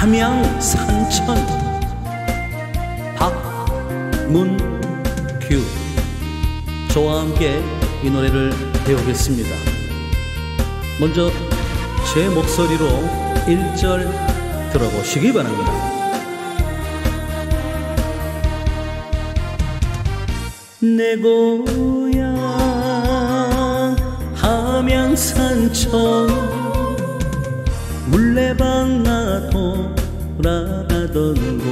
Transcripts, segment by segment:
함양 산천 박문규 저와 함께 이 노래를 배우겠습니다. 먼저 제 목소리로 1절 들어보시기 바랍니다. 내 고향 함양산천 물레방 나 돌아가던 곳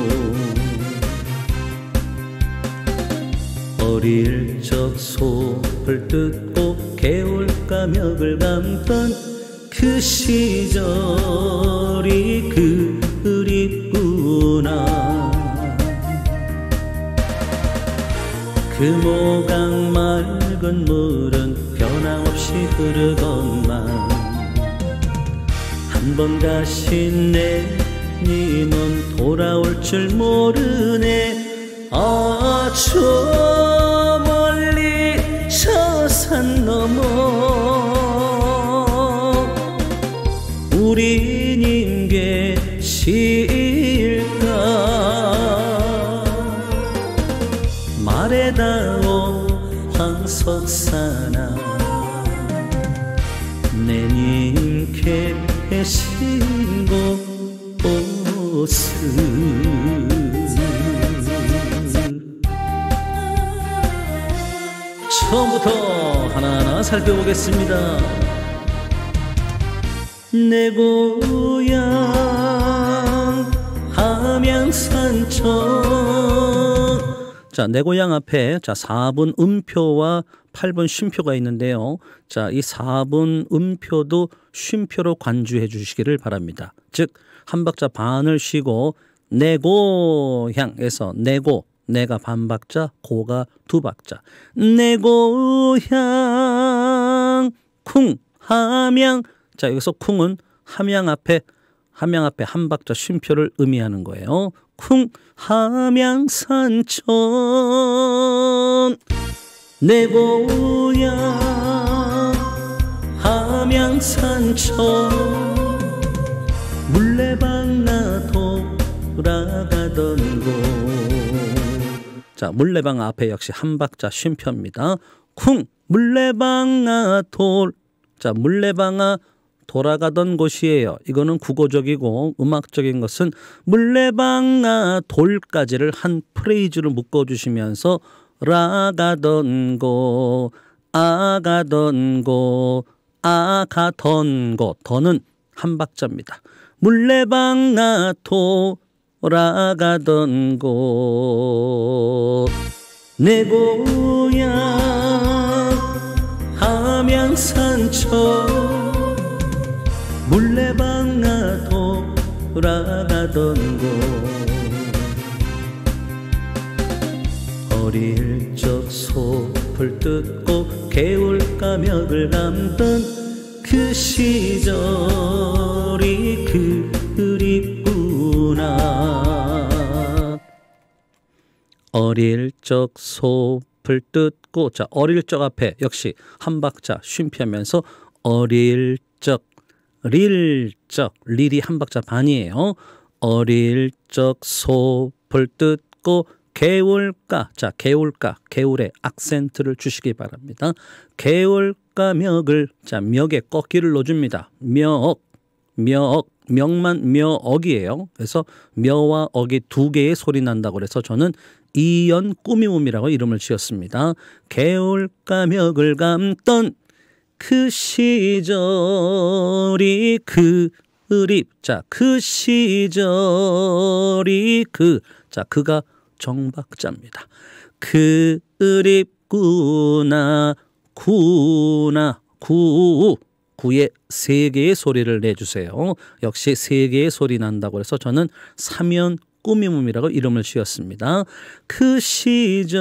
어릴 적 소을 뜯고 개울가멱을 감던 그 시절이 그립구나. 그 모강 맑은 물은 변함없이 흐르건만 한 번 가신 내님은 돌아올 줄 모르네. 아 저 멀리 저 산 넘어. 우리님 계실까? 말해다오 황석사나. 내님 계 신 곳은 처음부터 하나하나 살펴보겠습니다. 내 고향 함양산천 자, 내 고향 앞에 자 4분 음표와 8분 쉼표가 있는데요. 자, 이 4분 음표도 쉼표로 관주해 주시기를 바랍니다. 즉, 한 박자 반을 쉬고 내 고향에서 내고 내가 반 박자, 고가 두 박자. 내 고향 쿵 함양 자, 여기서 쿵은 함양 앞에 함양 앞에 한 박자 쉼표를 의미하는 거예요. 쿵 함양산천 내 고향 함양산천 물레방 나 돌아가던 곳. 자, 물레방 앞에 역시 한 박자 쉼표입니다. 쿵 물레방아 돌. 자, 물레방아 돌아가던 곳이에요. 이거는 국어적이고 음악적인 것은 물레방아 돌까지를 한 프레이즈로 묶어주시면서 라가던 곳, 아가던 곳, 아가던 곳. 더는 한 박자입니다. 물레방아 돌아가던 곳. 내 고향 함양산천 물레방아 돌아가던 곳 어릴 적 소풀 뜯고 개울가멱을 감던 그 시절이 그립구나 어릴 적 소풀 뜯고 자 어릴 적 앞에 역시 한 박자 쉼표하면서 어릴 적 릴적 릴이 한 박자 반이에요. 어릴 적 소풀 뜯고 개울가 자 개울가 개울에 악센트를 주시기 바랍니다. 개울가 멱을 자 멱에 꺾기를 넣어줍니다. 멱 멱, 명만 며억이에요. 그래서 며와 억이 두 개의 소리 난다고 그래서 저는 이연 꾸미움이라고 이름을 지었습니다. 개울가 멱을 감던 그 시절이 그립 자, 그 시절이 그 자, 그가 정박자입니다. 그립구나 구나 구 구에 세 개의 소리를 내주세요. 역시 세 개의 소리 난다고 해서 저는 사면 꾸미움이라고 이름을 지었습니다. 그 시절이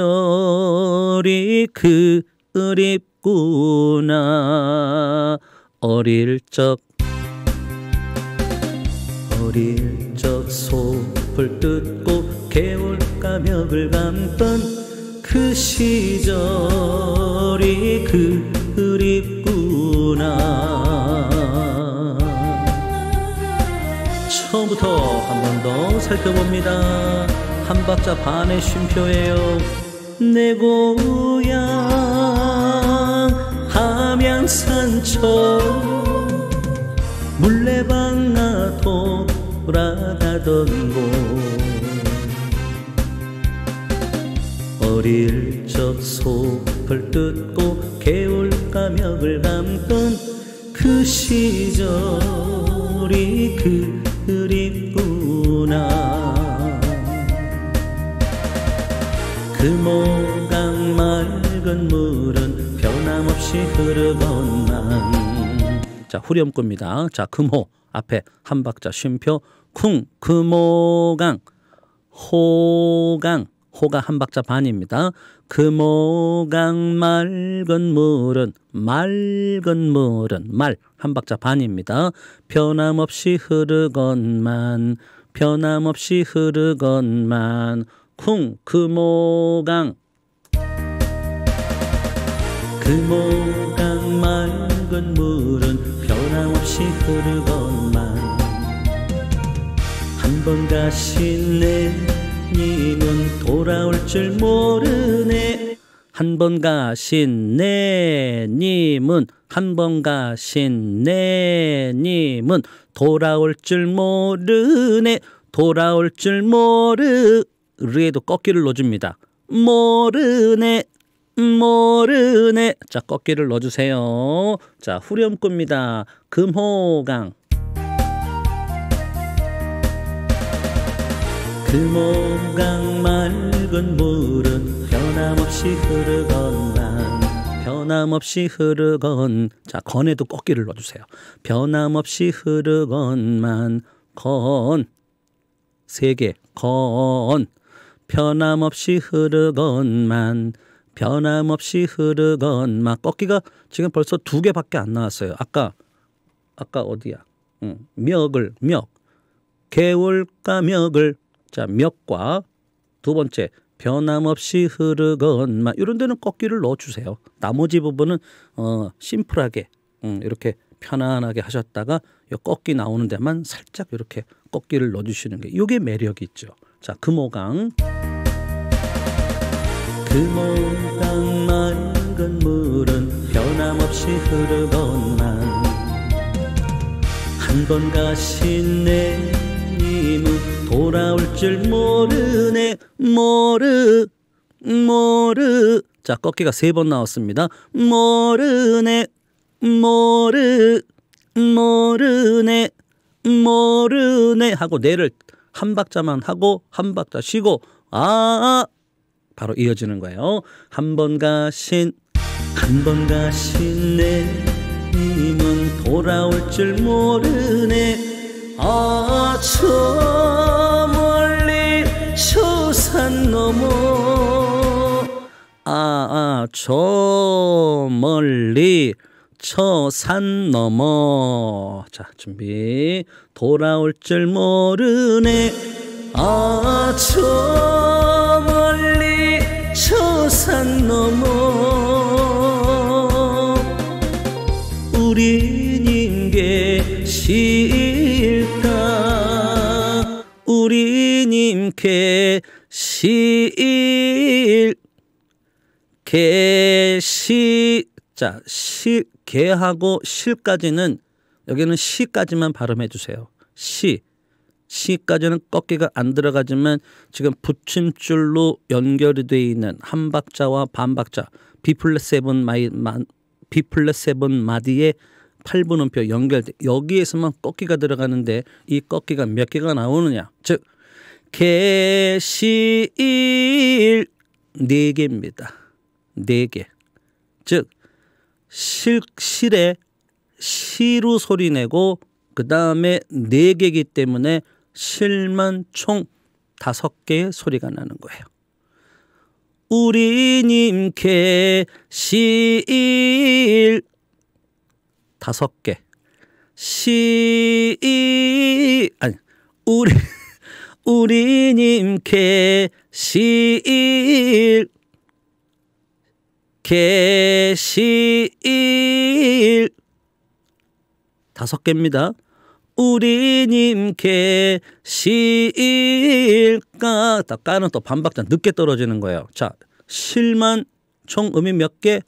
그립구나 어릴 적 어릴 적 소풀 뜯고 개 울가멱을 감던 그 시절이 그립구나 저 처음부터 한 번 더 살펴봅니다. 한 박자 반의 쉼표예요. 내 고향 함양산초 물레방아 돌아가던 곳 어릴 적 숲을 뜯고 개울가멱을 감던 그 시절이 그립구나. 금오강 맑은 물은 변함없이 흐르건만. 자 후렴구입니다. 자 금호 앞에 한 박자 쉼표 쿵 금오강 호강 호가 한 박자 반입니다. 금오강 맑은 물은 맑은 물은 말 한 박자 반입니다. 변함없이 흐르건만 변함없이 흐르건만 쿵 금오강 금오강 맑은 물은 변함없이 흐르건만 한번 가신 내 님은 돌아올 줄 모르네. 한 번 가신 내 님은 한 번 가신 내 님은 돌아올 줄 모르네. 돌아올 줄 모르 르에도 꺾기를 넣어줍니다. 모르네 모르네. 자 꺾기를 넣어주세요. 자 후렴구입니다. 금호강 금오강 맑은 물은 변함없이 흐르건만 변함없이 흐르건 자 건에도 꺾기를 넣어주세요. 변함없이 흐르건만 건 세 개 건. 변함없이 흐르건만 변함없이 흐르건만 꺾기가 지금 벌써 두 개밖에 안 나왔어요. 아까 아까 어디야? 응. 멱을 멱 개울가 멱을 자, 몇과 두 번째 변함없이 흐르건만 이런 데는 꺾기를 넣어 주세요. 나머지 부분은 어 심플하게 음, 이렇게 편안하게 하셨다가 이 꺾기 나오는 데만 살짝 이렇게 꺾기를 넣어 주시는 게 이게 매력이 있죠. 자, 금호강 금호강 맑은 물은 변함없이 흐르건만 한 번 가신 내 님은 돌아올 줄 모르네 모르 모르. 자 꺾기가 세 번 나왔습니다. 모르네 모르 모르네 모르네 하고 내를 한 박자만 하고 한 박자 쉬고 아 바로 이어지는 거예요. 한 번 가신 한 번 가신 내 님은 돌아올 줄 모르네. 아저 아, 멀리 저 산 넘어. 자 준비. 돌아올 줄 모르네. 아 저 멀리 저 산 넘어. 우린 임계시 우리님 계실 계시 자, 시 개하고 실까지는 여기는 시까지만 발음해 주세요. 시. 시까지는 꺾기가 안 들어가지만 지금 붙임줄로 연결이 되어 있는 한 박자와 반 박자 B 플랫 세븐 마이 B 플랫 세븐 마디에 8분음표 연결돼 여기에서만 꺾기가 들어가는데 이 꺾기가 몇 개가 나오느냐? 즉 개시일 네 개입니다 네개즉 실, 실에 시로 소리 내고 그 다음에 네 개이기 때문에 실만 총 다섯 개의 소리가 나는 거예요. 우리님께 시일 다섯 개. 시 아니 우리 우리님께 시일 계시일 다섯 개입니다. 우리님께 시일까? 까는 또 반박자 늦게 떨어지는 거예요. 자, 실만 총 음이 몇 개?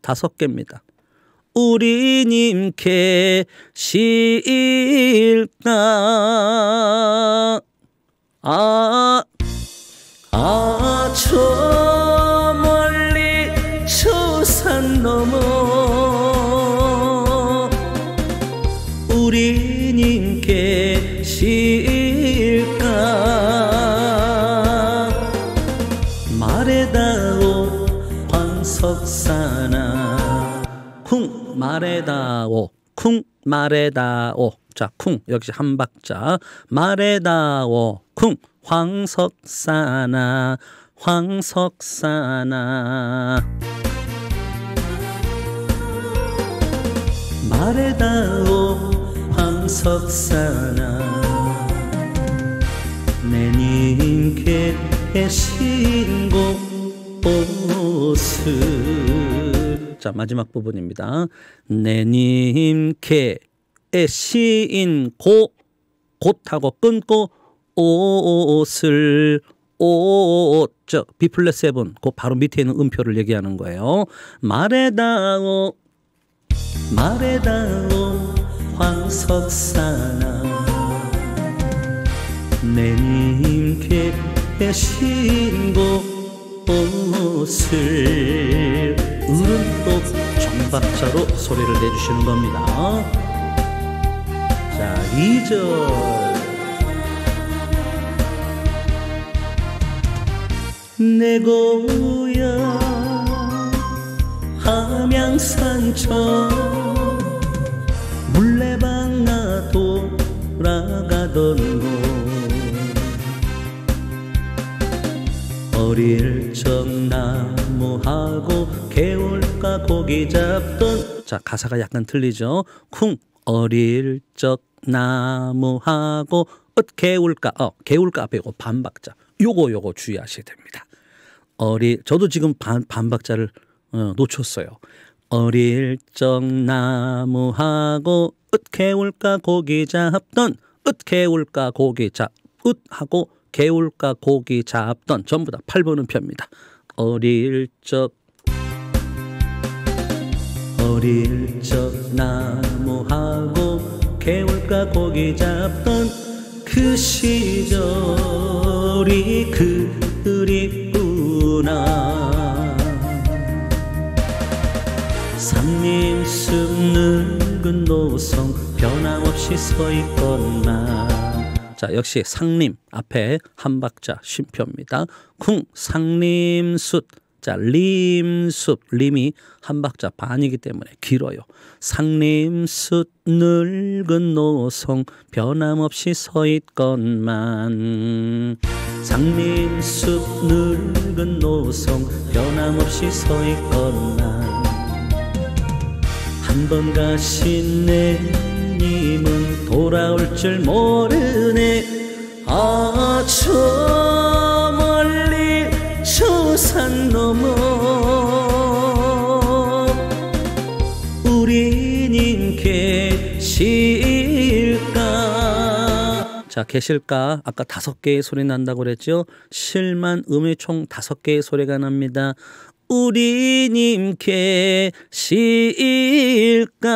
다섯 개입니다. 우리님께 시일까? 아, 아, 저 석사나. 쿵 말해다오. 쿵 말해다오. 자, 쿵 역시 한 박자. 말해다오. 쿵 황석사나. 황석사나. 말해다오. 황석사나. 내님께 신고 옷을 자 마지막 부분입니다. 내님께 시인 고 곧하고 끊고 옷을 옷, 저, B 플러스 세븐, 그 바로 밑에 있는 음표를 얘기하는 거예요. 말해다오, 말해다오, 황석사나, 내님께 신고 옷을 을은 또 정박자로 소리를 내주시는 겁니다. 자, 2절. 내 고향 함양산천 물레방아 돌아가던 곳 어릴 적 하고 개울가 고기 잡던 자 가사가 약간 틀리죠 쿵 어릴 적 나무하고 엇 개울가 어 개울가 앞에 요 반박자 요거 요거 주의하셔야 됩니다. 어리 저도 지금 반, 반박자를 어, 놓쳤어요. 어릴 적 나무하고 ը개울까 고기 잡던 ը개울까 고기 잡 읒하고 개울까 고기 잡던 전부 다 8번 음표입니다. 어릴 적 어릴 적 나무하고 개울가 고기 잡던 그 시절이 그립구나. 산림숲 늙은 노성 변함없이 서 있건만. 자 역시 상림 앞에 한 박자 쉼표입니다. 쿵 상림숲 자, 림숲, 림이 한 박자 반이기 때문에 길어요. 상림숲 늙은 노송 변함없이 서 있건만. 상림숲 늙은 노송 변함없이 서 있건만. 한 번 가신 내님은 돌아올 줄 모르네. 아저 넘어 우리님께 실까? 자 계실까? 아까 다섯 개의 소리 난다고 그랬죠? 실만 음의 총 다섯 개의 소리가 납니다. 우리님께 실까?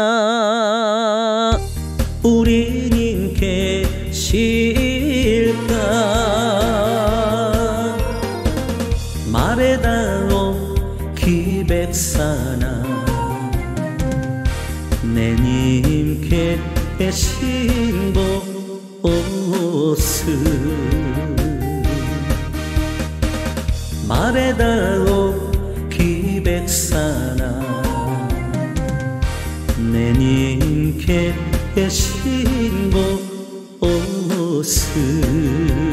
우리님께 실까 말해다오 기백사나 내님께 신고 옷을